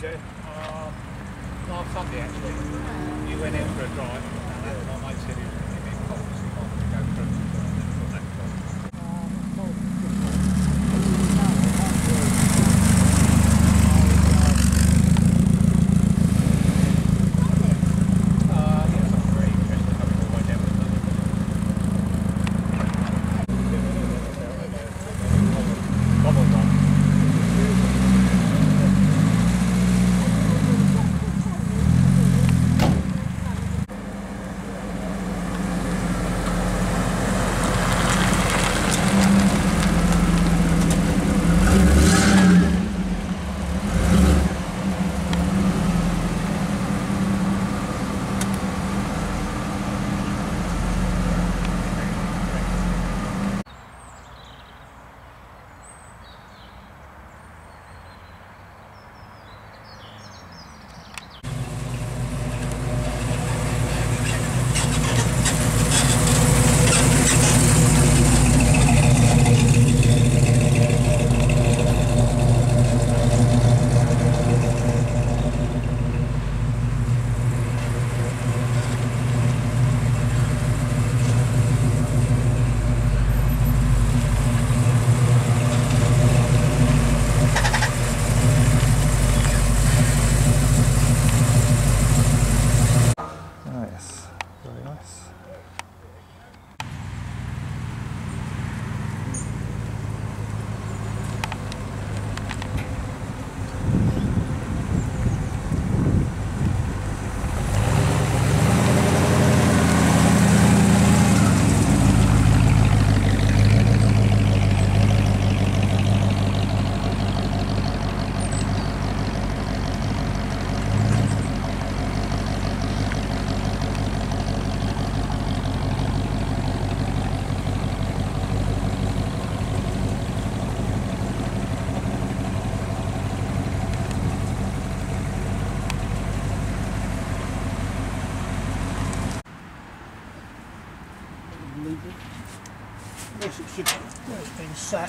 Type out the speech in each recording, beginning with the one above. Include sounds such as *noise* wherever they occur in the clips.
Did Well,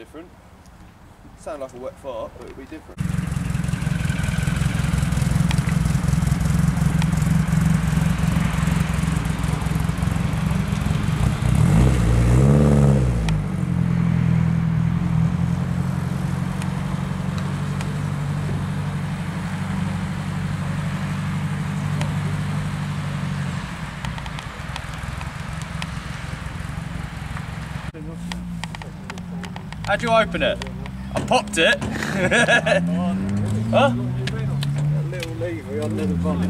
Different. Sound like a wet fart, but it'll be different. How'd you open it? I popped it. *laughs* huh? little lever under the bonnet.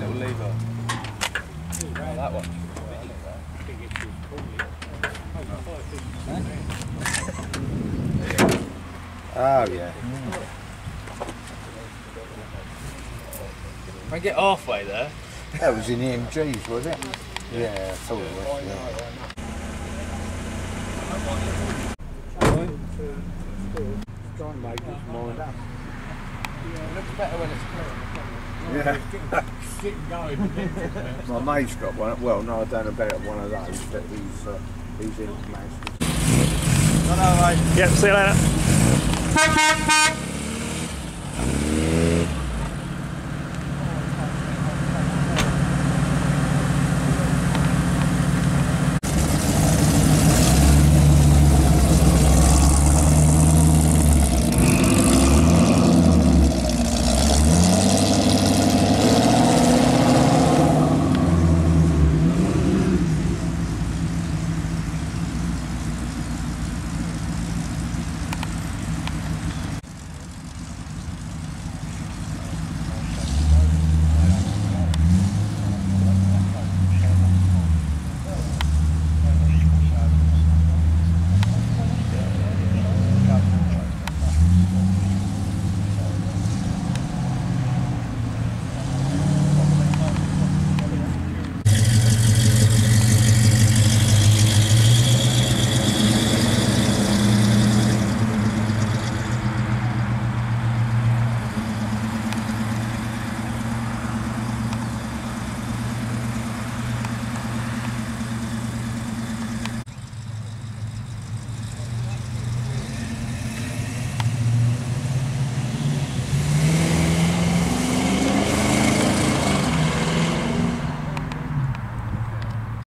Little lever. Oh, that one. Oh yeah. I get halfway there. That was in the MGs, was it? Yeah, I thought it was. Yeah. Try and make his mind up. looks better when it's clear. Yeah. Getting going. My mate's got one. Well, no, I don't know about one of those, but he's uh, he's in Manchester. Yep, see you later.